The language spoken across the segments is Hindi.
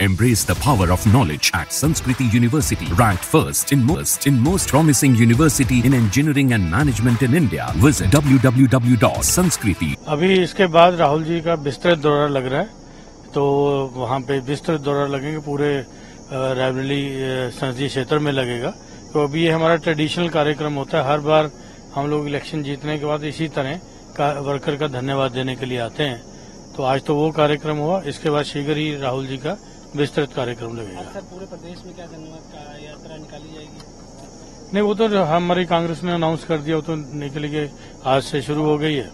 Embrace the power of knowledge at Sanskriti University, ranked first in most in most promising university in engineering and management in India. Visit www.sanskriti. अभी इसके बाद राहुल जी का विस्तृत दौरा लग रहा है तो वहाँ पे विस्तृत दौरा लगेंगे पूरे रायबरेली संसदीय क्षेत्र में लगेगा तो अभी ये हमारा ट्रेडिशनल कार्यक्रम होता है हर बार हम लोग इलेक्शन जीतने के बाद इसी तरह का वर्कर का धन्यवाद देने के लिए आते हैं तो आज तो वो कार्यक्रम हुआ इसके बाद शीघ्र ही राहुल जी का विस्तृत कार्यक्रम लगेगा। सर पूरे प्रदेश में क्या धन्यवाद का यात्रा निकाली जाएगी? नहीं वो तो हमारी कांग्रेस ने अनाउंस कर दिया वो तो निकल के आज से शुरू हो गई है।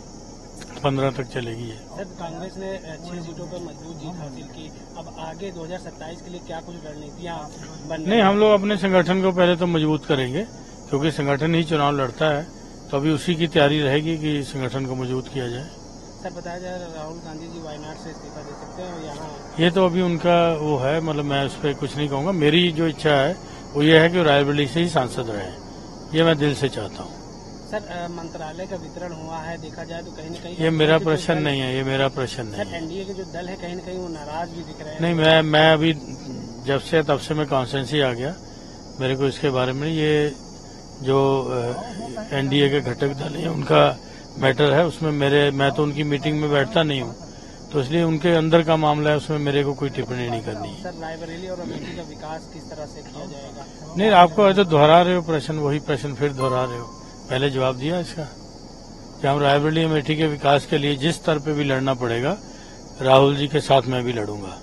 पंद्रह तक चलेगी ये। सर कांग्रेस ने छह सीटों पर मज़बूत जीत हासिल की। अब आगे 2027 के लिए क्या कुछ रणनीतियाँ नहीं हम लोग अपने संगठन को पहले तो मज़बूत करेंगे क्योंकि संगठन ही चुनाव लड़ता है तो अभी उसी की तैयारी रहेगी कि संगठन को मज़बूत किया जाए। सर बताया जा रहा है राहुल गांधी जी वायनाड से इस्तीफा दे सकते हैं और यहाँ ये तो अभी उनका वो है मतलब मैं उस पर कुछ नहीं कहूँगा। मेरी जो इच्छा है वो ये है कि रायबरेली से ही सांसद रहे। ये मैं दिल से चाहता हूँ। सर मंत्रालय का वितरण हुआ है देखा जाए तो कहीं न कहीं ये मेरा प्रश्न नहीं है ये मेरा प्रश्न नहीं है। एनडीए के जो दल है कहीं न कहीं वो नाराज़ भी दिख रहे हैं। नहीं मैं मैं अभी जब से तब से मैं कॉन्सेंस ही आ गया। मेरे को इसके बारे में ये जो एनडीए के घटक दल है उनका मैटर है उसमें मेरे मैं तो उनकी मीटिंग में बैठता नहीं हूँ। तो इसलिए उनके अंदर का मामला है उसमें मेरे को कोई टिप्पणी नहीं करनी है। सर रायबरेली और अमेठी का विकास किस तरह से किया जाएगा? नहीं आपको ऐसे दोहरा रहे हो प्रश्न वही प्रश्न फिर दोहरा रहे हो। पहले जवाब दिया इसका? कि हम रायबरेली अमेठी के विकास के लिए जिस स्तर पे भी लड़ना पड़ेगा राहुल जी के साथ मैं भी लड़ूँगा।